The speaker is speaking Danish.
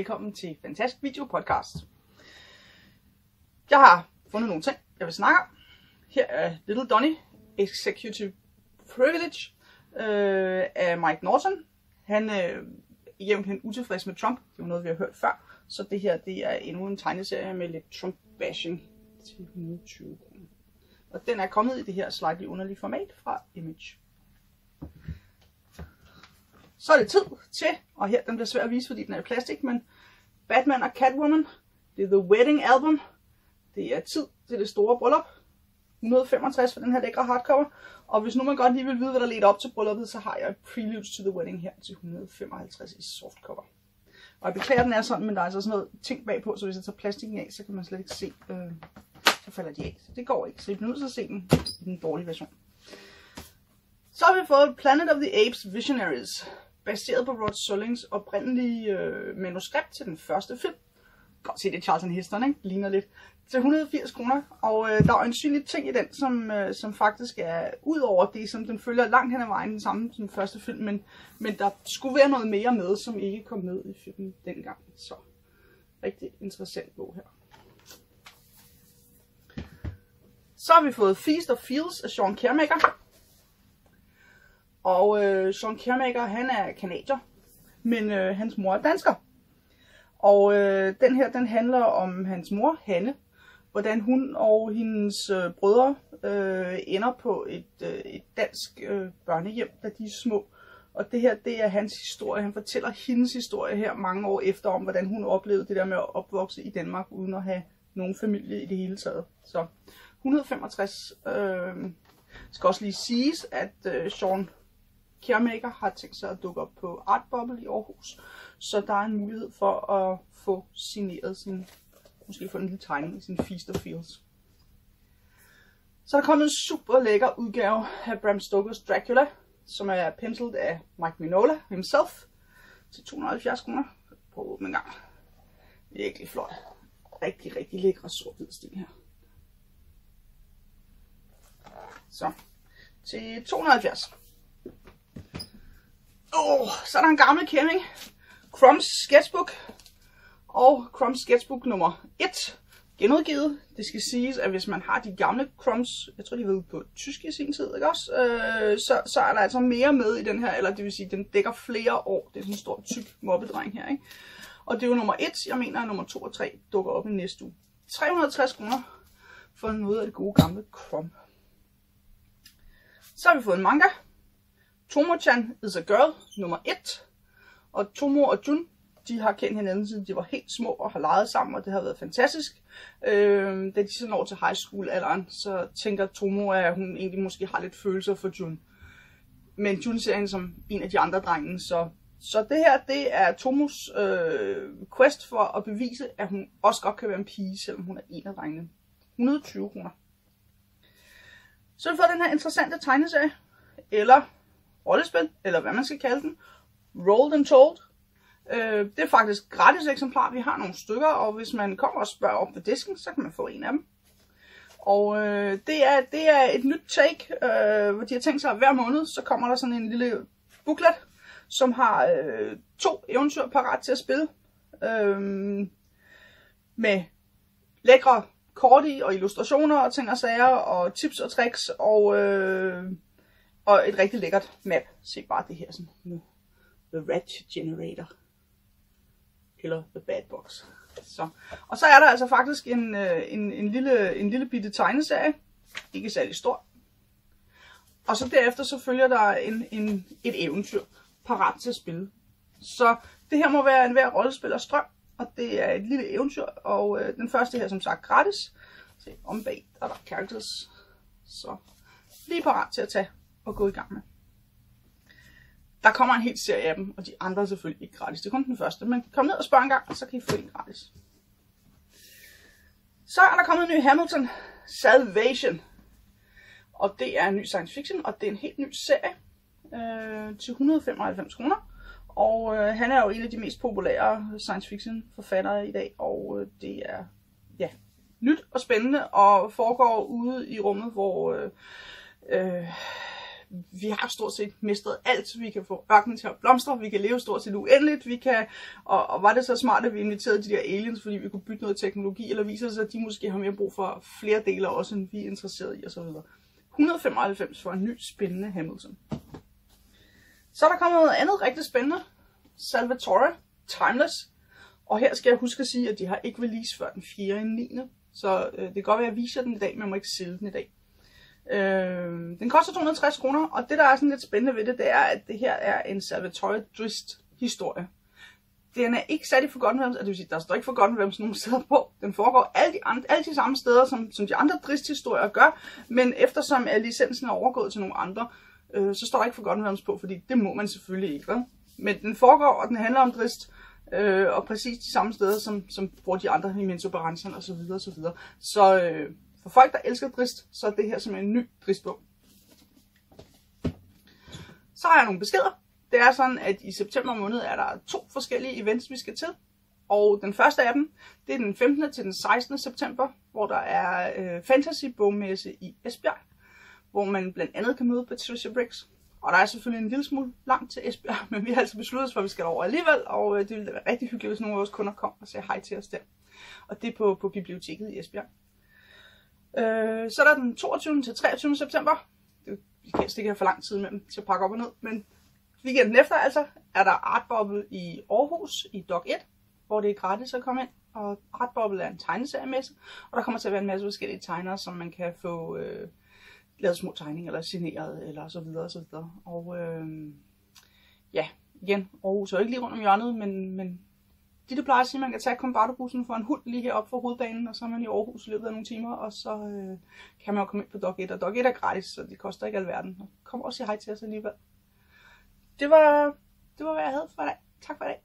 velkommen til Fantastisk Video Podcast. Jeg har fundet nogle ting, jeg vil snakke om. Her er Little Donny, Executive Privilege øh, af Mike Norton. Han er øh, jævnt hen utilfreds med Trump. Det er noget, vi har hørt før. Så det her det er endnu en tegneserie med lidt Trump-bashing til 120 kroner. Og den er kommet i det her slightly underlige format fra Image. Så er det tid til, og her den bliver svær at vise, fordi den er i plastik, men Batman og Catwoman, det er The Wedding Album. Det er tid til det store bryllup. 165 for den her lækre hardcover. Og hvis nu man godt lige vil vide, hvad der ledte op til brylluppet, så har jeg Preludes to the Wedding her til 155 i softcover. Og jeg beklager, den er sådan, men der er altså sådan noget ting bagpå, så hvis jeg tager plastikken af, så kan man slet ikke se, øh, så falder de af. Så det går ikke, så I bliver nødt til at se den i den dårlige version. Så har vi fået Planet of the Apes Visionaries baseret på Rod Sullings oprindelige øh, manuskript til den første film. Godt se det er Charlton Heston, ikke? Ligner lidt. Til 180 kroner. Og øh, der er en synlig ting i den, som, øh, som faktisk er ud over det, som den følger langt hen ad vejen den samme som den første film. Men, men der skulle være noget mere med, som ikke kom med i filmen dengang. Så rigtig interessant bog her. Så har vi fået Feast of Fields af Sean Kermaker. Og øh, Sean Kermaker, han er kanadier, men øh, hans mor er dansker. Og øh, den her, den handler om hans mor, Hanne, hvordan hun og hendes øh, brødre øh, ender på et, øh, et dansk øh, børnehjem, da de er små. Og det her, det er hans historie. Han fortæller hendes historie her mange år efter, om hvordan hun oplevede det der med at opvokse i Danmark, uden at have nogen familie i det hele taget. Så 165 øh, skal også lige siges, at øh, Sean Kjærmaker har tænkt sig at dukke op på Art Bubble i Aarhus. Så der er en mulighed for at få signeret sin, måske få en lille tegning i sin Feast of Fields. Så er der kommet en super lækker udgave af Bram Stokers Dracula, som er penslet af Mike Minola himself til 270 kroner. Prøv at åbne en gang. Virkelig flot. Rigtig, rigtig lækre sort-hvid stil her. Så, til 270. Oh, så er der en gammel kending. Crumbs Sketchbook. Og Crumbs Sketchbook nummer 1 genudgivet. Det skal siges, at hvis man har de gamle Crumbs, jeg tror de var på tysk i sin tid, ikke også? Øh, så, så er der altså mere med i den her, eller det vil sige, den dækker flere år. Det er sådan en stor tyk mobbedreng her, ikke? Og det er jo nummer 1, jeg mener, at nummer 2 og 3 dukker op i næste uge. 360 kroner for noget af det gode gamle Crumb. Så har vi fået en manga, Tomo-chan is a girl, nummer 1. Og Tomo og Jun, de har kendt hinanden siden de var helt små og har leget sammen, og det har været fantastisk. Øh, da de så når til high school alderen, så tænker Tomo, at hun egentlig måske har lidt følelser for Jun. Men Jun ser hende som en af de andre drenge, så, så det her, det er Tomos øh, quest for at bevise, at hun også godt kan være en pige, selvom hun er en af drengene. 120 kroner. Så får vi den her interessante tegneserie, eller rollespil, eller hvad man skal kalde den. Rolled and Told. Øh, det er faktisk gratis eksemplar. Vi har nogle stykker, og hvis man kommer og spørger op ved disken, så kan man få en af dem. Og øh, det, er, det er et nyt take, øh, hvor de har tænkt sig, at hver måned, så kommer der sådan en lille booklet, som har øh, to eventyr parat til at spille. Øh, med lækre kort i, og illustrationer og ting og sager, og tips og tricks, og... Øh, og et rigtig lækkert map. Se bare det her sådan med The Ratchet Generator. Eller The Bad Box. Så. Og så er der altså faktisk en, øh, en, en, lille, en lille bitte tegneserie. Ikke særlig stor. Og så derefter så følger der en, en, et eventyr parat til at spille. Så det her må være en hver rollespillers strøm. Og det er et lille eventyr. Og øh, den første her som sagt gratis. Se, om bag der er der characters. Så lige parat til at tage at gå i gang med. Der kommer en hel serie af dem, og de andre er selvfølgelig ikke gratis. Det er kun den første, men kom ned og spørg en gang, og så kan I få en gratis. Så er der kommet en ny Hamilton, Salvation. Og det er en ny science fiction, og det er en helt ny serie øh, til 195 kroner. Og øh, han er jo en af de mest populære science fiction forfattere i dag, og øh, det er ja, nyt og spændende og foregår ude i rummet, hvor øh, øh, vi har stort set mistet alt. Vi kan få ørkenen til at blomstre, vi kan leve stort set uendeligt, vi kan, og, og var det så smart, at vi inviterede de der aliens, fordi vi kunne bytte noget teknologi, eller viser sig, at de måske har mere brug for flere dele også, end vi er interesseret i osv. 195 for en ny spændende Hamilton. Så er der kommet noget andet rigtig spændende. Salvatore Timeless. Og her skal jeg huske at sige, at de har ikke release før den 4. 9. Så øh, det kan godt være, at jeg viser den i dag, men jeg må ikke sælge den i dag. Øh, den koster 260 kroner, og det der er sådan lidt spændende ved det, det er, at det her er en Salvatore Drist historie. Den er ikke sat i Forgotten Realms, det vil sige, der står ikke Forgotten Realms nogen steder på. Den foregår alle de, andre, alle de samme steder, som, som de andre Drist-historier gør, men eftersom at licensen er overgået til nogle andre, øh, så står der ikke Forgotten Realms på, fordi det må man selvfølgelig ikke, vel? Men den foregår, og den handler om Drist, øh, og præcis de samme steder, som, som hvor de andre i Baransan og så videre og så videre. Så øh, for folk, der elsker Drist, så er det her som en ny dristbog. Så har jeg nogle beskeder. Det er sådan, at i september måned er der to forskellige events, vi skal til. Og den første af dem, det er den 15. til den 16. september, hvor der er øh, fantasy-bogmesse i Esbjerg, hvor man blandt andet kan møde Patricia Briggs. Og der er selvfølgelig en lille smule langt til Esbjerg, men vi har altså besluttet os for, at vi skal over alligevel, og øh, det ville da være rigtig hyggeligt, hvis nogle af vores kunder kom og sagde hej til os der. Og det er på, på biblioteket i Esbjerg. Øh, så er der den 22. til 23. september. Det, vi kan ikke have for lang tid imellem til at pakke op og ned, men weekenden efter altså, er der Artbubble i Aarhus i Dog 1, hvor det er gratis at komme ind. Og Artbubble er en tegneseriemesse, og der kommer til at være en masse forskellige tegnere, som man kan få øh, lavet små tegninger, eller signeret, eller så videre, og så videre. Og øh, ja, igen, Aarhus er jo ikke lige rundt om hjørnet, men, men de, plejer at sige, at man kan tage kombardobussen for en hund lige heroppe for hovedbanen, og så er man i Aarhus i løbet af nogle timer, og så øh, kan man jo komme ind på Dog 1, og Dog 1 er gratis, så det koster ikke alverden. Og kom også sige hej til os alligevel. Det var, det var, hvad jeg havde for i dag. Tak for i dag.